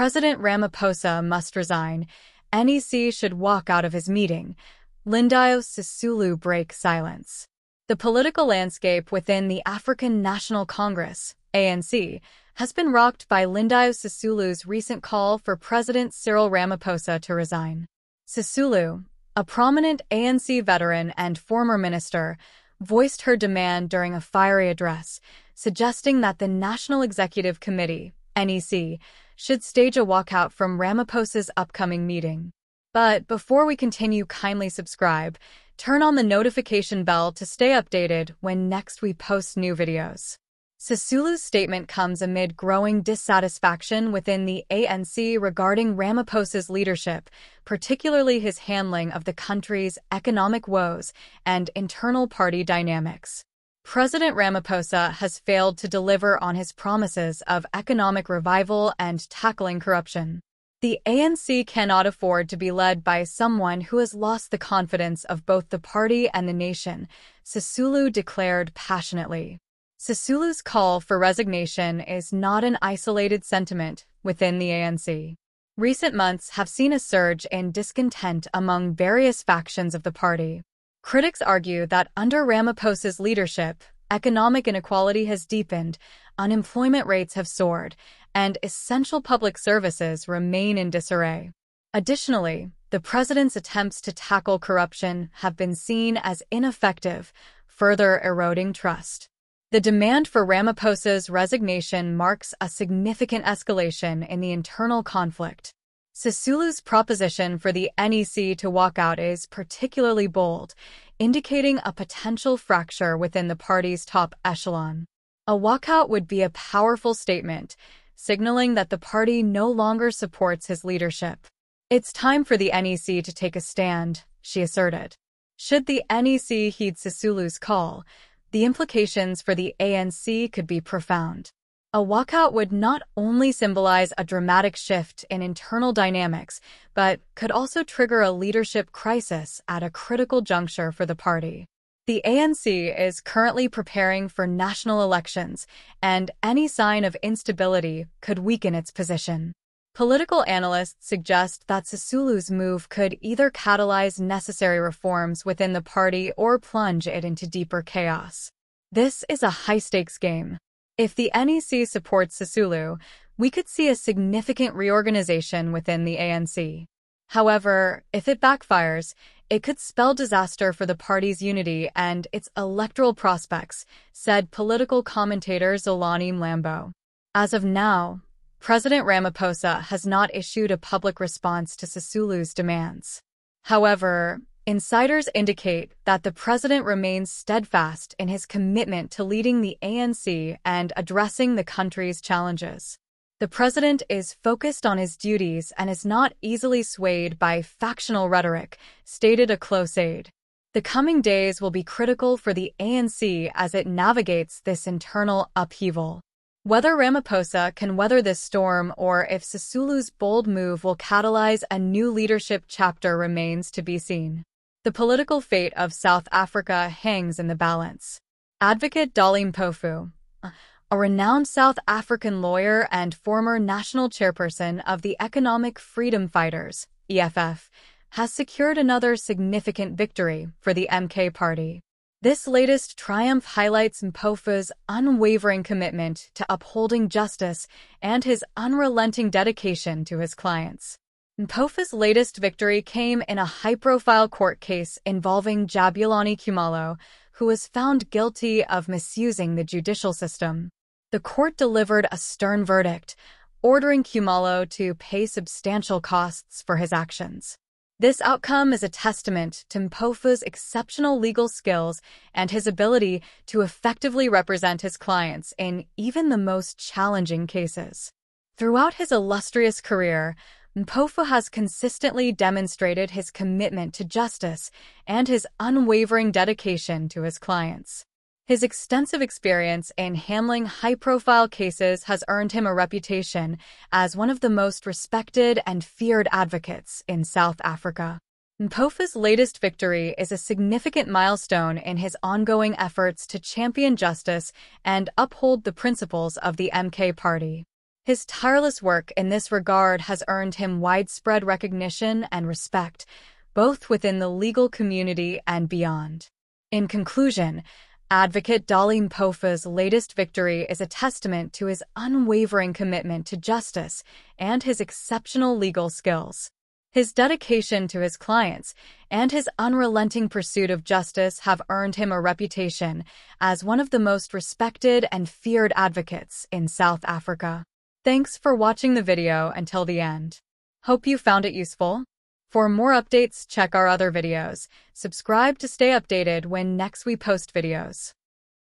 President Ramaphosa must resign. NEC should walk out of his meeting. Lindiwe Sisulu break silence. The political landscape within the African National Congress, ANC, has been rocked by Lindiwe Sisulu's recent call for President Cyril Ramaphosa to resign. Sisulu, a prominent ANC veteran and former minister, voiced her demand during a fiery address, suggesting that the National Executive Committee, NEC, should stage a walkout from Ramaphosa's upcoming meeting. But before we continue, kindly subscribe, turn on the notification bell to stay updated when next we post new videos. Sisulu's statement comes amid growing dissatisfaction within the ANC regarding Ramaphosa's leadership, particularly his handling of the country's economic woes and internal party dynamics. President Ramaphosa has failed to deliver on his promises of economic revival and tackling corruption. The ANC cannot afford to be led by someone who has lost the confidence of both the party and the nation, Sisulu declared passionately. Sisulu's call for resignation is not an isolated sentiment within the ANC. Recent months have seen a surge in discontent among various factions of the party. Critics argue that under Ramaphosa's leadership, economic inequality has deepened, unemployment rates have soared, and essential public services remain in disarray. Additionally, the president's attempts to tackle corruption have been seen as ineffective, further eroding trust. The demand for Ramaphosa's resignation marks a significant escalation in the internal conflict. Sisulu's proposition for the NEC to walk out is particularly bold, indicating a potential fracture within the party's top echelon. A walkout would be a powerful statement, signaling that the party no longer supports his leadership. It's time for the NEC to take a stand, she asserted. Should the NEC heed Sisulu's call, the implications for the ANC could be profound. A walkout would not only symbolize a dramatic shift in internal dynamics, but could also trigger a leadership crisis at a critical juncture for the party. The ANC is currently preparing for national elections, and any sign of instability could weaken its position. Political analysts suggest that Sisulu's move could either catalyze necessary reforms within the party or plunge it into deeper chaos. This is a high-stakes game. If the NEC supports Sisulu, we could see a significant reorganization within the ANC. However, if it backfires, it could spell disaster for the party's unity and its electoral prospects, said political commentator Zolani Mlambo. As of now, President Ramaphosa has not issued a public response to Sisulu's demands. However, insiders indicate that the president remains steadfast in his commitment to leading the ANC and addressing the country's challenges. The president is focused on his duties and is not easily swayed by factional rhetoric, stated a close aide. The coming days will be critical for the ANC as it navigates this internal upheaval. Whether Ramaphosa can weather this storm or if Sisulu's bold move will catalyze a new leadership chapter remains to be seen. The political fate of South Africa hangs in the balance. Advocate Dali Mpofu, a renowned South African lawyer and former national chairperson of the Economic Freedom Fighters, EFF, has secured another significant victory for the MK party. This latest triumph highlights Mpofu's unwavering commitment to upholding justice and his unrelenting dedication to his clients. Mpofu's latest victory came in a high-profile court case involving Jabulani Khumalo, who was found guilty of misusing the judicial system. The court delivered a stern verdict, ordering Khumalo to pay substantial costs for his actions. This outcome is a testament to Mpofu's exceptional legal skills and his ability to effectively represent his clients in even the most challenging cases. Throughout his illustrious career, Mpofu has consistently demonstrated his commitment to justice and his unwavering dedication to his clients. His extensive experience in handling high-profile cases has earned him a reputation as one of the most respected and feared advocates in South Africa. Mpofu's latest victory is a significant milestone in his ongoing efforts to champion justice and uphold the principles of the MK Party. His tireless work in this regard has earned him widespread recognition and respect, both within the legal community and beyond. In conclusion, Advocate Dali Mpofu's latest victory is a testament to his unwavering commitment to justice and his exceptional legal skills. His dedication to his clients and his unrelenting pursuit of justice have earned him a reputation as one of the most respected and feared advocates in South Africa. Thanks for watching the video until the end. Hope you found it useful. For more updates, check our other videos. Subscribe to stay updated when next we post videos.